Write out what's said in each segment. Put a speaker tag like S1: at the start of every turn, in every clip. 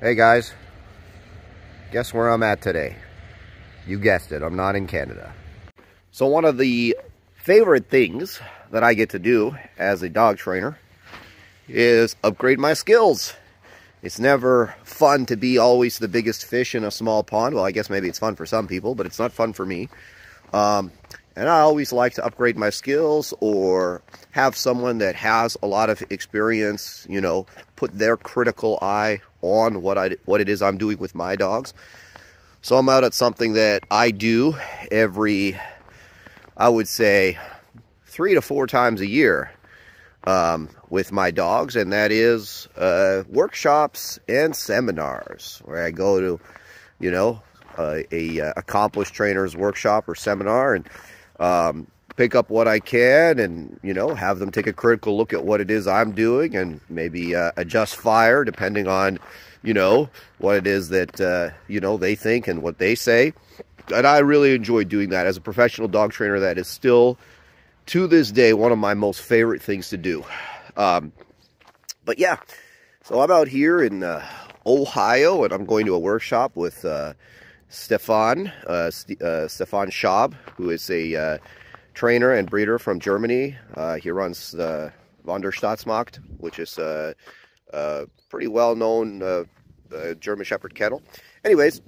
S1: Hey guys, guess where I'm at today? You guessed it, I'm not in Canada. So one of the favorite things that I get to do as a dog trainer is upgrade my skills. It's never fun to be always the biggest fish in a small pond. Well, I guess maybe it's fun for some people, but it's not fun for me. Um, and I always like to upgrade my skills or have someone that has a lot of experience, you know, put their critical eye on what I what it is I'm doing with my dogs. So I'm out at something that I do every I would say 3 to 4 times a year um, with my dogs and that is uh, workshops and seminars where I go to, you know, uh, a, a accomplished trainer's workshop or seminar and um, pick up what I can and, you know, have them take a critical look at what it is I'm doing and maybe uh, adjust fire depending on, you know, what it is that, uh, you know, they think and what they say. And I really enjoy doing that as a professional dog trainer. That is still, to this day, one of my most favorite things to do. Um, but yeah, so I'm out here in uh, Ohio and I'm going to a workshop with uh, Stefan, uh, St uh, Stefan Schaub, who is a uh, trainer and breeder from Germany. Uh, he runs the Von der Staatsmacht, which is a, a pretty well-known uh, uh, German Shepherd kennel. Anyways,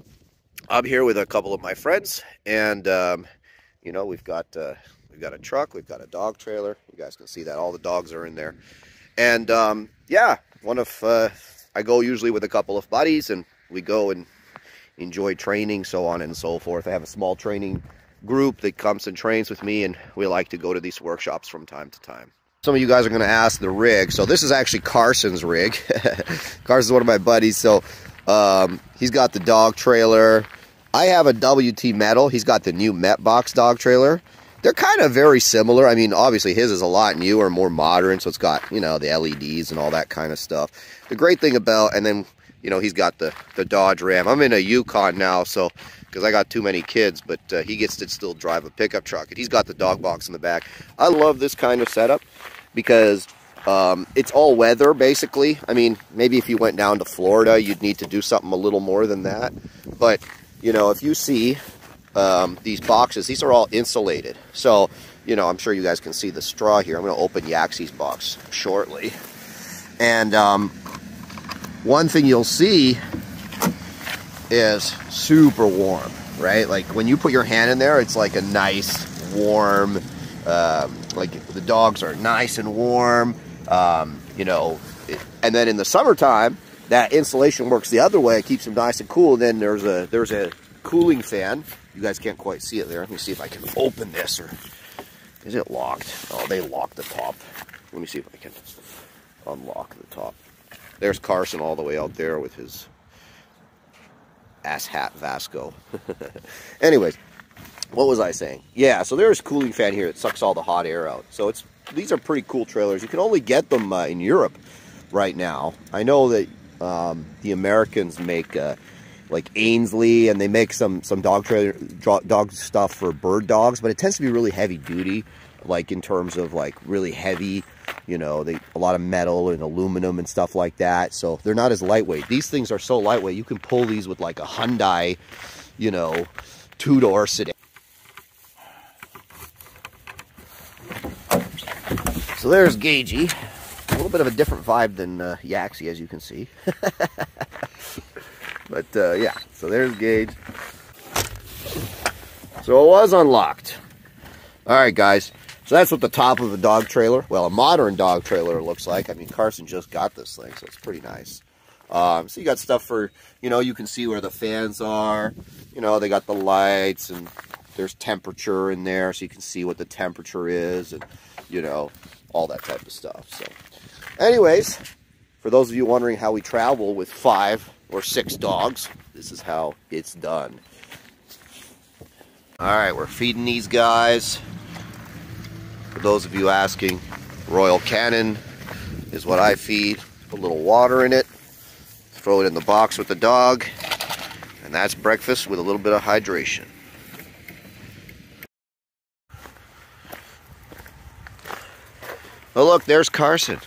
S1: I'm here with a couple of my friends, and um, you know we've got we've got a truck, we've got a dog trailer. You guys can see that all the dogs are in there, and um, yeah, one of I go usually with a couple of buddies, and we go and enjoy training, so on and so forth. I have a small training group that comes and trains with me, and we like to go to these workshops from time to time. Some of you guys are going to ask the rig. So this is actually Carson's rig. Carson's one of my buddies. So um, he's got the dog trailer. I have a WT Metal. He's got the new Metbox dog trailer. They're kind of very similar. I mean, obviously his is a lot newer, more modern, so it's got, you know, the LEDs and all that kind of stuff. The great thing about, and then you know, he's got the, the Dodge Ram. I'm in a Yukon now, so, because I got too many kids, but uh, he gets to still drive a pickup truck. And he's got the dog box in the back. I love this kind of setup because um, it's all weather, basically. I mean, maybe if you went down to Florida, you'd need to do something a little more than that. But, you know, if you see um, these boxes, these are all insulated. So, you know, I'm sure you guys can see the straw here. I'm going to open Yaxi's box shortly. And um, one thing you'll see is super warm, right? Like when you put your hand in there, it's like a nice, warm, um, like the dogs are nice and warm, um, you know. And then in the summertime, that insulation works the other way. It keeps them nice and cool. And then there's a there's a cooling fan. You guys can't quite see it there. Let me see if I can open this or is it locked? Oh, they locked the top. Let me see if I can unlock the top. There's Carson all the way out there with his ass hat Vasco. Anyways, what was I saying? Yeah, so there's a cooling fan here that sucks all the hot air out. So it's these are pretty cool trailers. You can only get them uh, in Europe right now. I know that um, the Americans make uh, like Ainsley and they make some some dog trailer dog stuff for bird dogs, but it tends to be really heavy duty, like in terms of like really heavy you know, they a lot of metal and aluminum and stuff like that. So they're not as lightweight. These things are so lightweight, you can pull these with like a Hyundai, you know, two-door sedan. So there's Gagey. A little bit of a different vibe than uh, Yaxie, as you can see. but uh, yeah, so there's Gage. So it was unlocked. All right, guys. So that's what the top of a dog trailer, well, a modern dog trailer looks like. I mean, Carson just got this thing, so it's pretty nice. Um, so you got stuff for, you know, you can see where the fans are. You know, they got the lights and there's temperature in there so you can see what the temperature is and, you know, all that type of stuff. So anyways, for those of you wondering how we travel with five or six dogs, this is how it's done. All right, we're feeding these guys. For those of you asking, Royal Canin is what I feed. Put a little water in it, throw it in the box with the dog, and that's breakfast with a little bit of hydration. Oh look, there's Carson.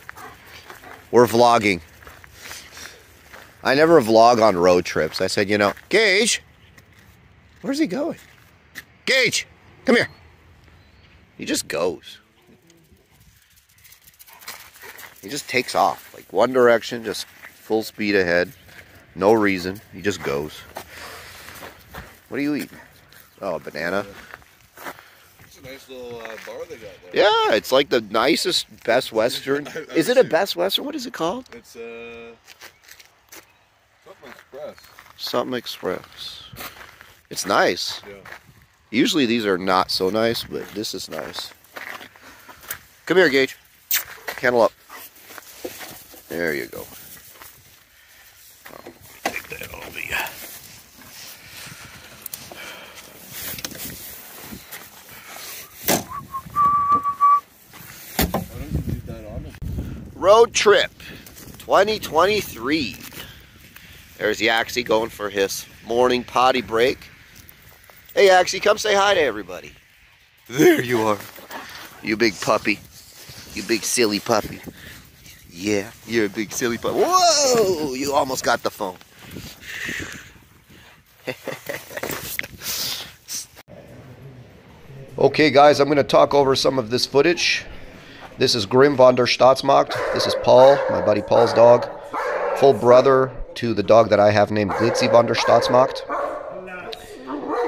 S1: We're vlogging. I never vlog on road trips. I said, you know, Gage, where's he going? Gage, come here. He just goes. He just takes off, like one direction, just full speed ahead. No reason. He just goes. What are you eating? Oh, a banana.
S2: It's a nice little uh, bar they got there.
S1: Yeah, it's like the nicest Best Western. Is it a Best Western? What is it called?
S2: It's uh, something express.
S1: Something Express. It's nice.
S2: Yeah.
S1: Usually these are not so nice, but this is nice. Come here, Gage. Kennel up. There you go. Take that over you.
S2: You leave that on?
S1: Road trip 2023. There's Yaxi going for his morning potty break. Hey, Yaxie, come say hi to everybody. There you are. You big puppy. You big silly puppy. Yeah, you're a big silly puppy. Whoa! You almost got the phone. okay, guys, I'm going to talk over some of this footage. This is Grim von der Staatsmacht. This is Paul, my buddy Paul's dog. Full brother to the dog that I have named Glitzy von der Staatsmacht.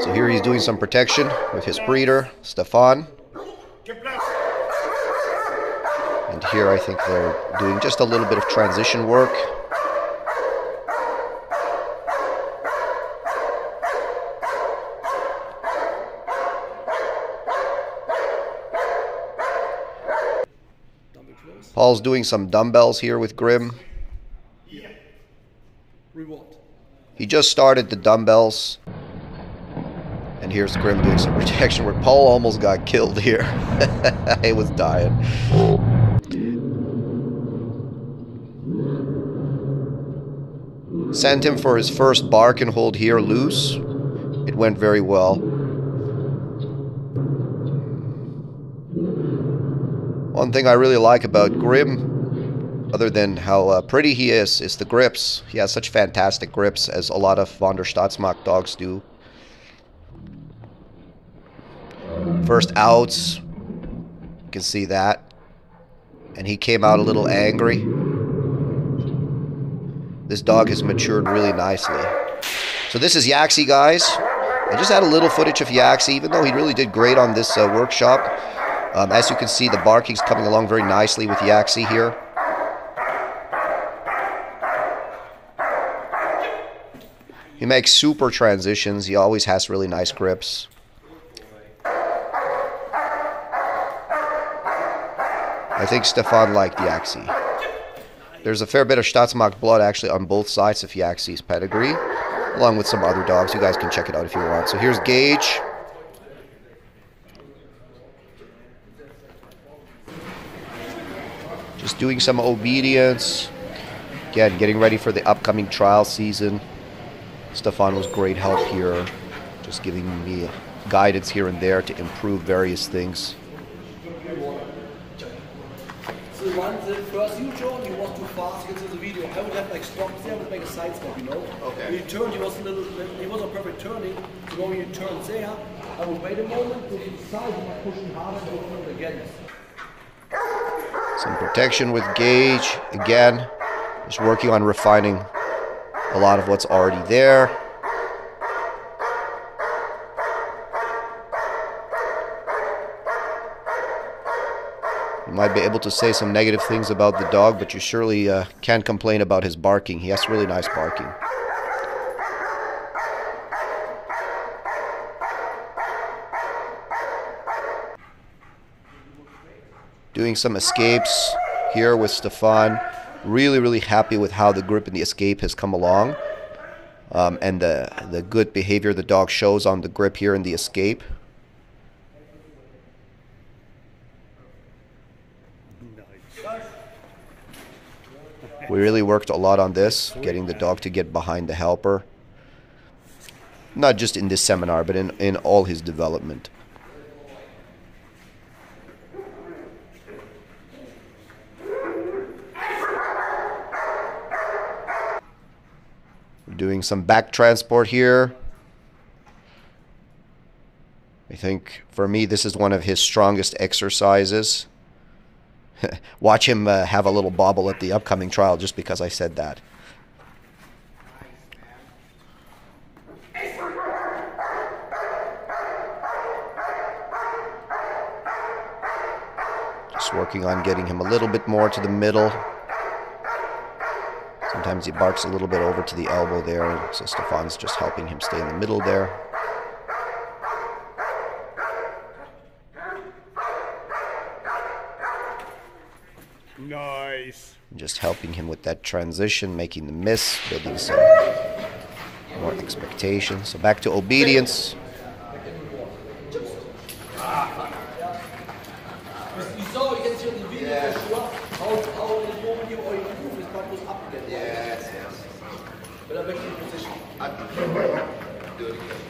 S1: So here he's doing some protection with his breeder, Stefan. And here I think they're doing just a little bit of transition work. Paul's doing some dumbbells here with Grim. He just started the dumbbells. Here's Grim doing some protection where Paul almost got killed here. he was dying. Sent him for his first bark and hold here loose. It went very well. One thing I really like about Grim, other than how uh, pretty he is, is the grips. He has such fantastic grips, as a lot of Von der Staatsmacht dogs do. First outs, you can see that. And he came out a little angry. This dog has matured really nicely. So this is Yaxie, guys. I just had a little footage of Yaxie, even though he really did great on this uh, workshop. Um, as you can see, the barking's coming along very nicely with Yaxie here. He makes super transitions. He always has really nice grips. I think Stefan liked Yaxie. There's a fair bit of Staatsmacht blood actually on both sides of Yaxie's pedigree, along with some other dogs. You guys can check it out if you want. So here's Gage. Just doing some obedience. Again, getting ready for the upcoming trial season. Stefan was great help here, just giving me guidance here and there to improve various things.
S3: So one, the first you turned, you was too fast into the video. I would have like stopped there, I would make a side step, you know?
S1: Okay.
S3: When you turned, he was a little, he was a perfect turning. So when you turn there, I would wait a moment, go to the side, and I push him harder, and go turn again.
S1: Some protection with Gage. Again, just working on refining a lot of what's already there. Might be able to say some negative things about the dog, but you surely uh, can't complain about his barking. He has really nice barking. Doing some escapes here with Stefan. Really, really happy with how the grip and the escape has come along. Um, and the, the good behavior the dog shows on the grip here in the escape. We really worked a lot on this, getting the dog to get behind the helper. Not just in this seminar, but in, in all his development. doing some back transport here. I think for me, this is one of his strongest exercises. Watch him uh, have a little bobble at the upcoming trial just because I said that. Just working on getting him a little bit more to the middle. Sometimes he barks a little bit over to the elbow there, so Stefan's just helping him stay in the middle there.
S4: Nice.
S1: Just helping him with that transition, making the miss, building some more expectation. So back to obedience.
S3: You saw jetzt hier die Video yeah. how, how the moment you or you move is not goes up again.
S2: Yes, yes.
S3: But I'm back in position.
S2: Do it again.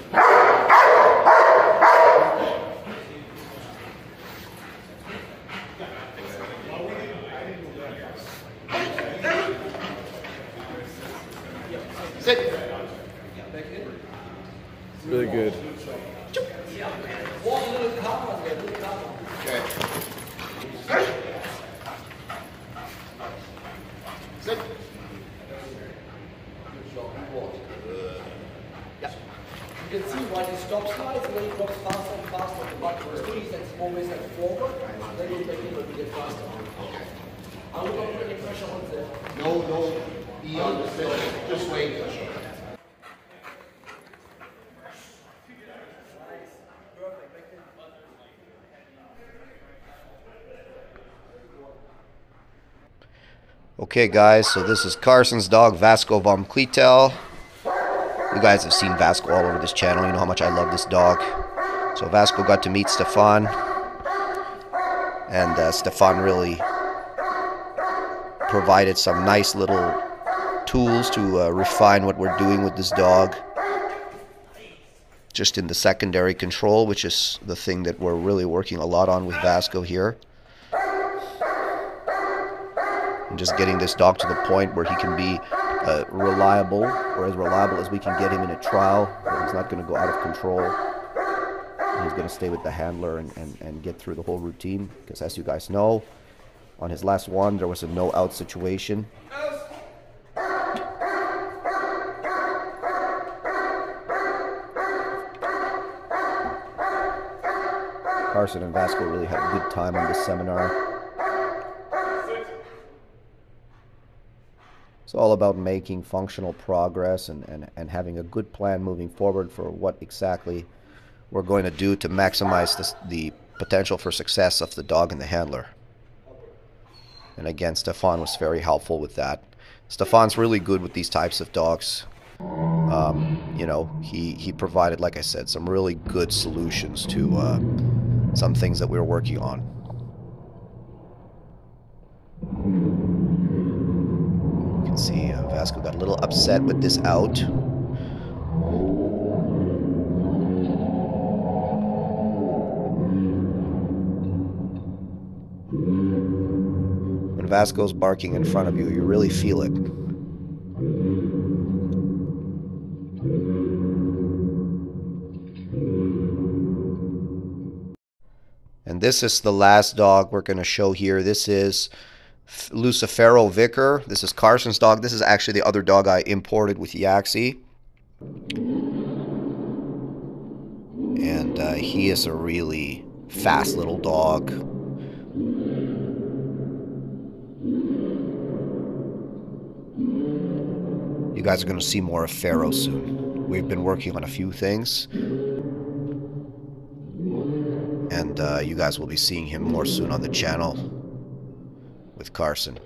S1: Sit.
S4: Really good.
S3: Walk a little calmer there, a little calmer.
S1: Okay. Sit.
S3: You can see why he stops slides and then he drops faster and faster. But the speed that's always like forward, then you make it a bit faster. Okay. I will not put any pressure on there.
S1: No, no, be on the sit. Just wait. Okay, guys, so this is Carson's dog, Vasco von Kletel. You guys have seen Vasco all over this channel. You know how much I love this dog. So Vasco got to meet Stefan. And uh, Stefan really provided some nice little tools to uh, refine what we're doing with this dog. Just in the secondary control, which is the thing that we're really working a lot on with Vasco here. And just getting this dog to the point where he can be uh, reliable, or as reliable as we can get him in a trial, he's not going to go out of control. He's going to stay with the handler and, and, and get through the whole routine. Because as you guys know, on his last one, there was a no out situation. Carson and Vasco really had a good time on this seminar. It's all about making functional progress and, and, and having a good plan moving forward for what exactly we're going to do to maximize this, the potential for success of the dog and the handler. And again, Stefan was very helpful with that. Stefan's really good with these types of dogs. Um, you know, he, he provided, like I said, some really good solutions to uh, some things that we were working on. Can see uh, Vasco got a little upset with this out. When Vasco's barking in front of you, you really feel it. And this is the last dog we're going to show here. This is Lucifero Vicar. This is Carson's dog. This is actually the other dog I imported with Yaxi. And uh, he is a really fast little dog. You guys are going to see more of Pharaoh soon. We've been working on a few things. And uh, you guys will be seeing him more soon on the channel with Carson.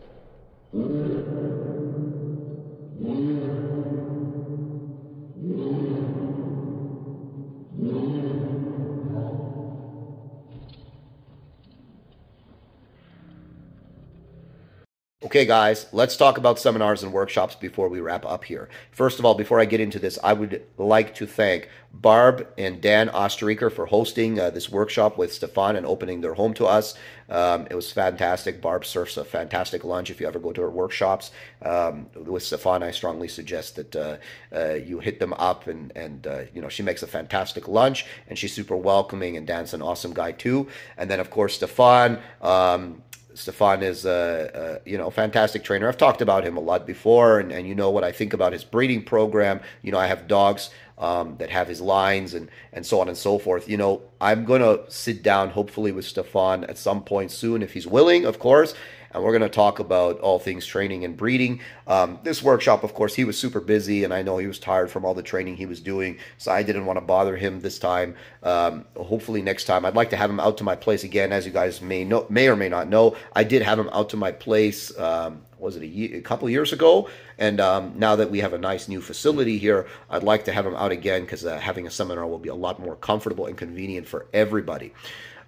S1: Okay, guys, let's talk about seminars and workshops before we wrap up here. First of all, before I get into this, I would like to thank Barb and Dan Osterreicher for hosting uh, this workshop with Stefan and opening their home to us. Um, it was fantastic. Barb serves a fantastic lunch if you ever go to her workshops. Um, with Stefan, I strongly suggest that uh, uh, you hit them up, and and uh, you know she makes a fantastic lunch, and she's super welcoming, and Dan's an awesome guy too. And then of course Stefan. Um, Stefan is a, a, you know fantastic trainer. I've talked about him a lot before, and, and you know what I think about his breeding program. You know I have dogs um, that have his lines and and so on and so forth. You know I'm gonna sit down hopefully with Stefan at some point soon if he's willing, of course, and we're going to talk about all things training and breeding. Um, this workshop, of course, he was super busy, and I know he was tired from all the training he was doing, so I didn't want to bother him this time. Um, hopefully, next time, I'd like to have him out to my place again. As you guys may know, may or may not know, I did have him out to my place. Um, was it a, year, a couple years ago? And um, now that we have a nice new facility here, I'd like to have him out again because uh, having a seminar will be a lot more comfortable and convenient for everybody.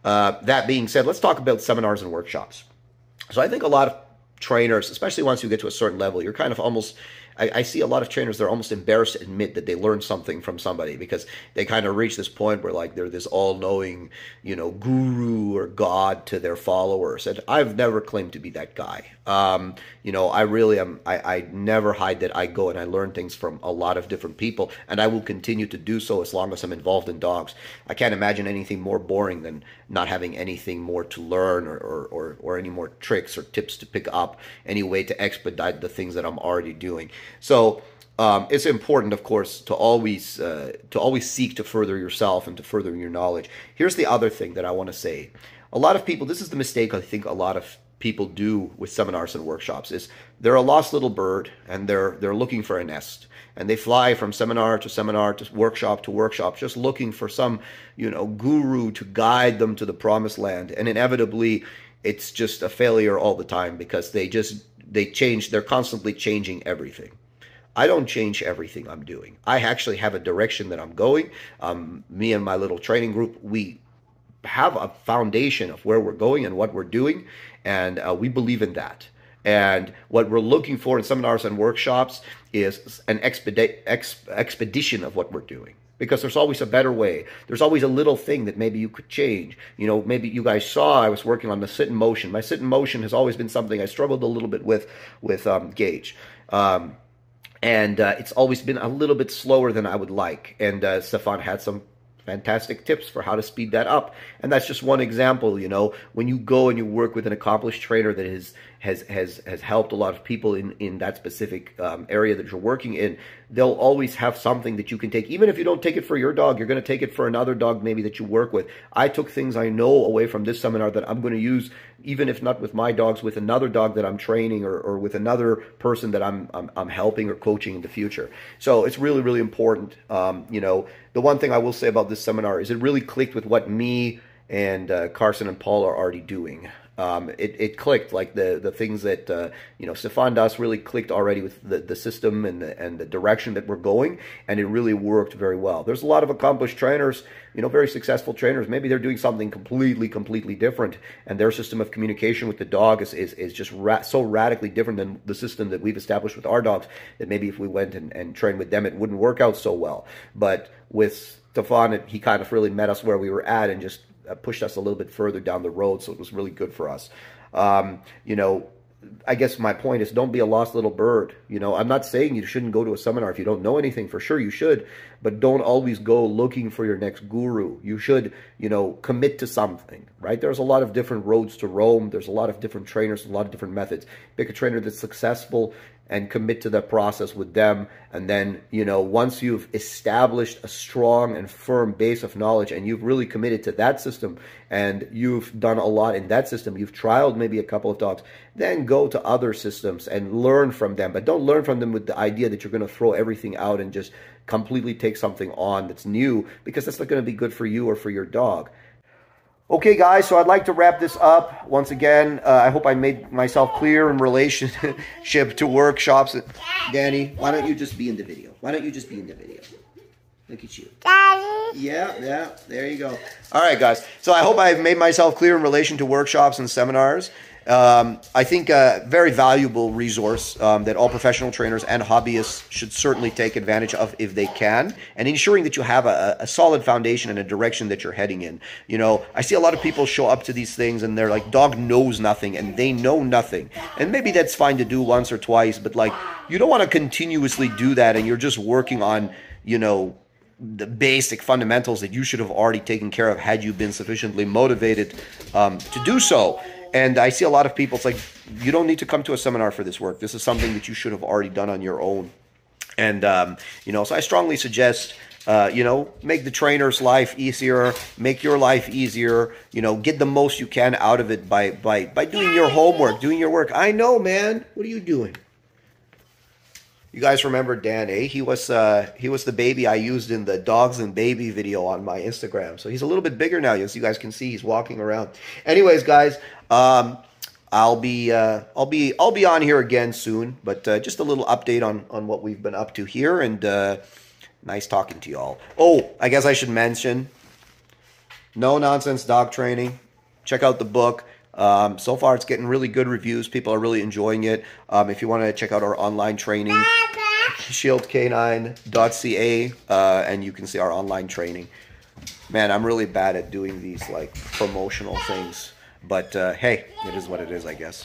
S1: Uh, that being said, let's talk about seminars and workshops. So I think a lot of trainers, especially once you get to a certain level, you're kind of almost I, I, see a lot of trainers they're almost embarrassed to admit that they learned something from somebody because they kind of reach this point where like they're this all-knowing you know guru or god to their followers. And i've never claimed to be that guy. Um, you know i really am I, I never hide that i go and i learn things from a lot of different people and i will continue to do so as long as i'm involved in dogs. I can't imagine anything more boring than not having anything more to learn or, or, or, or any more tricks or tips to pick up any way to expedite the things that i'm already doing so um, it's important, of course, to always uh, to always seek to further yourself and to further your knowledge. Here's the other thing that I want to say: a lot of people. This is the mistake I think a lot of people do with seminars and workshops is they're a lost little bird and they're they're looking for a nest and they fly from seminar to seminar to workshop to workshop just looking for some you know guru to guide them to the promised land and inevitably it's just a failure all the time because they just they change they're constantly changing everything I don't change everything I'm doing. I actually have a direction that I'm going. Um, me and my little training group, we have a foundation of where we're going and what we're doing, and uh, we believe in that. And what we're looking for in seminars and workshops is an expedi- ex- expedition of what we're doing. Because there's always a better way. There's always a little thing that maybe you could change. You know, maybe you guys saw I was working on the sit in motion. My sit in motion has always been something I struggled a little bit with with um, Gage. Um, and uh, it's always been a little bit slower than I would like. And uh, Stefan had some fantastic tips for how to speed that up. And that's just one example, you know, when you go and you work with an accomplished trainer that has has has has helped a lot of people in in that specific um, area that you're working in, they'll always have something that you can take. Even if you don't take it for your dog, you're going to take it for another dog maybe that you work with. I took things I know away from this seminar that I'm going to use, even if not with my dogs, with another dog that I'm training or, or with another person that I'm, I'm, I'm helping or coaching in the future. So it's really really important. Um, you know, the one thing I will say about this seminar is it really clicked with what me and uh, Carson and Paul are already doing um, it, it clicked like the the things that uh, you know Stefan Das really clicked already with the, the system and the, and the direction that we're going and it really worked very well. There's a lot of accomplished trainers you know very successful trainers. Maybe they're doing something completely completely different and their system of communication with the dog is is, is just ra- so radically different than the system that we've established with our dogs that maybe if we went and, and trained with them it wouldn't work out so well. But with Stefan, he kind of really met us where we were at and just pushed us a little bit further down the road. So it was really good for us. Um, you know, I guess my point is don't be a lost little bird. You know, I'm not saying you shouldn't go to a seminar if you don't know anything. For sure you should, but don't always go looking for your next guru. You should, you know, commit to something, right? There's a lot of different roads to Rome. There's a lot of different trainers, a lot of different methods. Pick a trainer that's successful and commit to the process with them. And then, you know, once you've established a strong and firm base of knowledge and you've really committed to that system and you've done a lot in that system, you've trialed maybe a couple of dogs, then go to other systems and learn from them. But don't learn from them with the idea that you're going to throw everything out and just completely take something on that's new because that's not going to be good for you or for your dog. Okay, guys, so I'd like to wrap this up. Once again, uh, I hope I made myself clear in relationship to workshops. Danny, why don't you just be in the video? Why don't you just be in the video? Look at you. Daddy. Yeah, yeah, there you go. All right, guys. So I hope I've made myself clear in relation to workshops and seminars. Um, I think a very valuable resource um, that all professional trainers and hobbyists should certainly take advantage of if they can, and ensuring that you have a, a solid foundation and a direction that you're heading in. You know, I see a lot of people show up to these things and they're like, dog knows nothing and they know nothing. And maybe that's fine to do once or twice, but like, you don't want to continuously do that and you're just working on, you know, the basic fundamentals that you should have already taken care of had you been sufficiently motivated um, to do so. And I see a lot of people, it's like, you don't need to come to a seminar for this work. This is something that you should have already done on your own. And, um, you know, so I strongly suggest, uh, you know, make the trainer's life easier, make your life easier, you know, get the most you can out of it by, by, by doing your homework, doing your work. I know, man. What are you doing? You guys remember Dan, eh? He was uh, he was the baby I used in the dogs and baby video on my Instagram. So he's a little bit bigger now. As you guys can see, he's walking around. Anyways, guys, um, I'll be uh, I'll be I'll be on here again soon. But uh, just a little update on on what we've been up to here, and uh, nice talking to you all. Oh, I guess I should mention, no nonsense dog training. Check out the book. Um, so far, it's getting really good reviews. People are really enjoying it. Um, if you want to check out our online training, shieldk9.ca, uh, and you can see our online training. Man, I'm really bad at doing these like promotional things, but uh, hey, it is what it is, I guess.